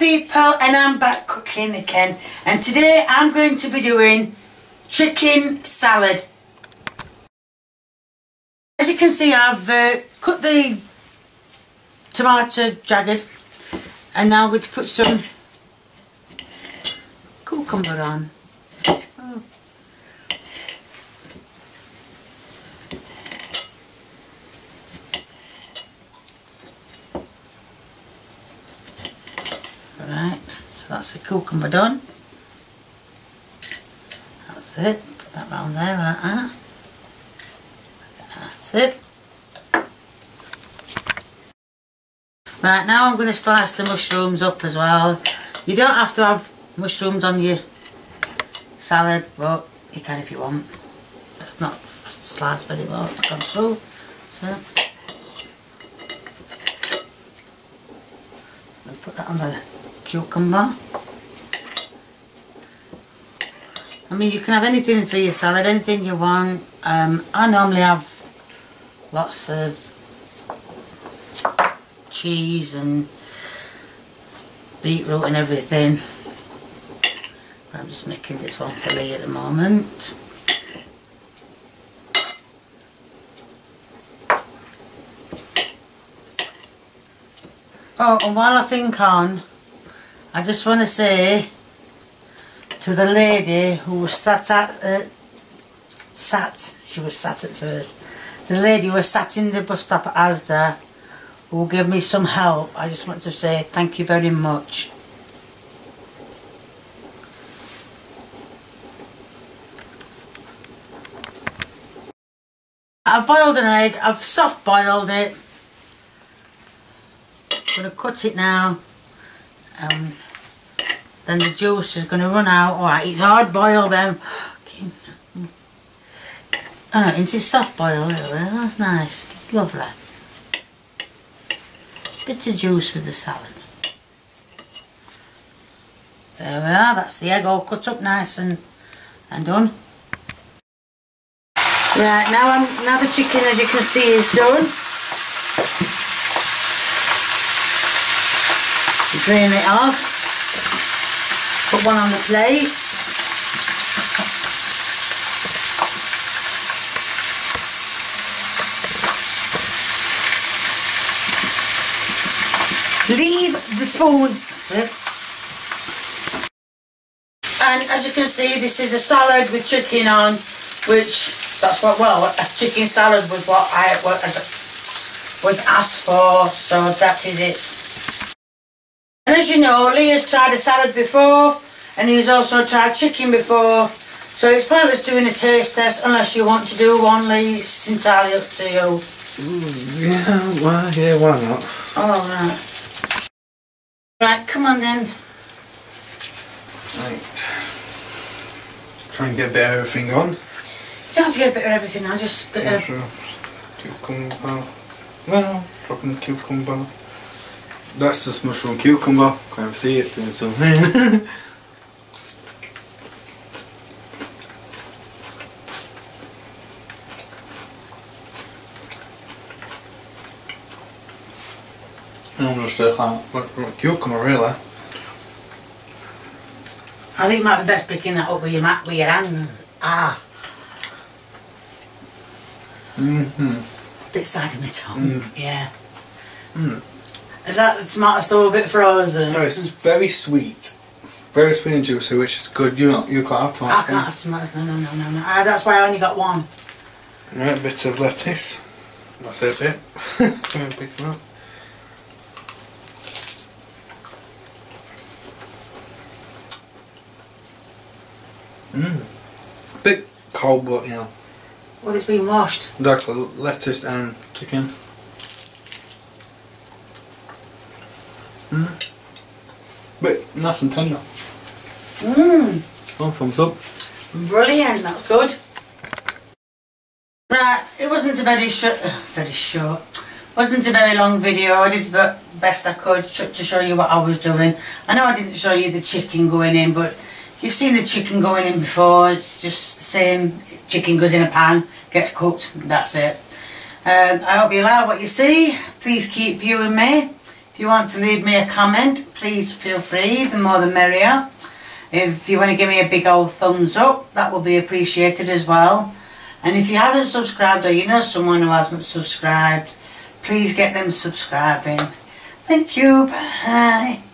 people and I'm back cooking again and today I'm going to be doing chicken salad. As you can see I've uh, cut the tomato jagged and now I'm going to put some cucumber on. Right, so that's the cucumber done. That's it, put that round there like that. That's it. Right, now I'm going to slice the mushrooms up as well. You don't have to have mushrooms on your salad, but you can if you want. It's not sliced very well, it's not gone through. So, put that on the cucumber. I mean, you can have anything for your salad, anything you want. Um, I normally have lots of cheese and beetroot and everything. I'm just making this one for Lee at the moment. Oh, and while I think on, I just want to say to the lady who was sat at, uh, sat, she was sat at first, the lady who was sat in the bus stop at Asda, who gave me some help, I just want to say thank you very much. I've boiled an egg, I've soft boiled it. I'm going to cut it now. Um, then the juice is going to run out. Alright, it's hard boiled then. It's just soft boiled. Oh, nice, lovely. Bit of juice with the salad. There we are, that's the egg all cut up nice and, and done. Right, now I'm now the chicken as you can see is done. Drain it off. Put one on the plate. Leave the spoon. And as you can see, this is a salad with chicken on, which that's what, well, a chicken salad was what I was, was asked for, so that is it. You know, Lee has tried a salad before, and he's also tried chicken before, so it's pointless doing a taste test unless you want to do one, Lee. It's entirely up to you. Mm, yeah, well, yeah, why not? All right. Right, come on then. Right. Try and get a bit of everything on. You don't have to get a bit of everything now, just bit Yeah, of... sure. Cucumber. Well, dropping the cucumber. That's just mushroom cucumber. Can't see it doing something. I'm just uh, cucumber really. I think it might be best picking that up with your, mat, with your hand. Ah, Mm-hmm. bit side of my tongue, Mm. yeah. Mm. Is that the tomato still a bit frozen? No, it's very sweet. Very sweet and juicy, which is good. You know, you can't have tomato. I can't have tomatoes, no, no, no, no, no. Ah, that's why I only got one. Right, a bit of lettuce. That's it, bit. Pick them up. Mmm. Bit cold, but you know, Well, it's been washed. exactly lettuce and chicken. Mmm. Bit nice and tender. Mmm, One thumbs up. brilliant, that's good. Right, it wasn't a very short, uh, very short, wasn't a very long video. I did the best I could to show you what I was doing. I know I didn't show you the chicken going in, but you've seen the chicken going in before. It's just the same. Chicken goes in a pan, gets cooked, that's it. Um, I hope you like what you see. Please keep viewing me. You want to leave me a comment, please feel free, the more the merrier. If you want to give me a big old thumbs up, that will be appreciated as well. And if you haven't subscribed or you know someone who hasn't subscribed, please get them subscribing. Thank you. Bye.